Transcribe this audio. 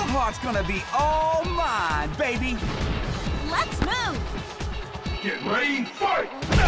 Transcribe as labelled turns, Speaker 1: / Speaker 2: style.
Speaker 1: Your heart's gonna be all mine, baby.
Speaker 2: Let's move!
Speaker 3: Get ready, fight!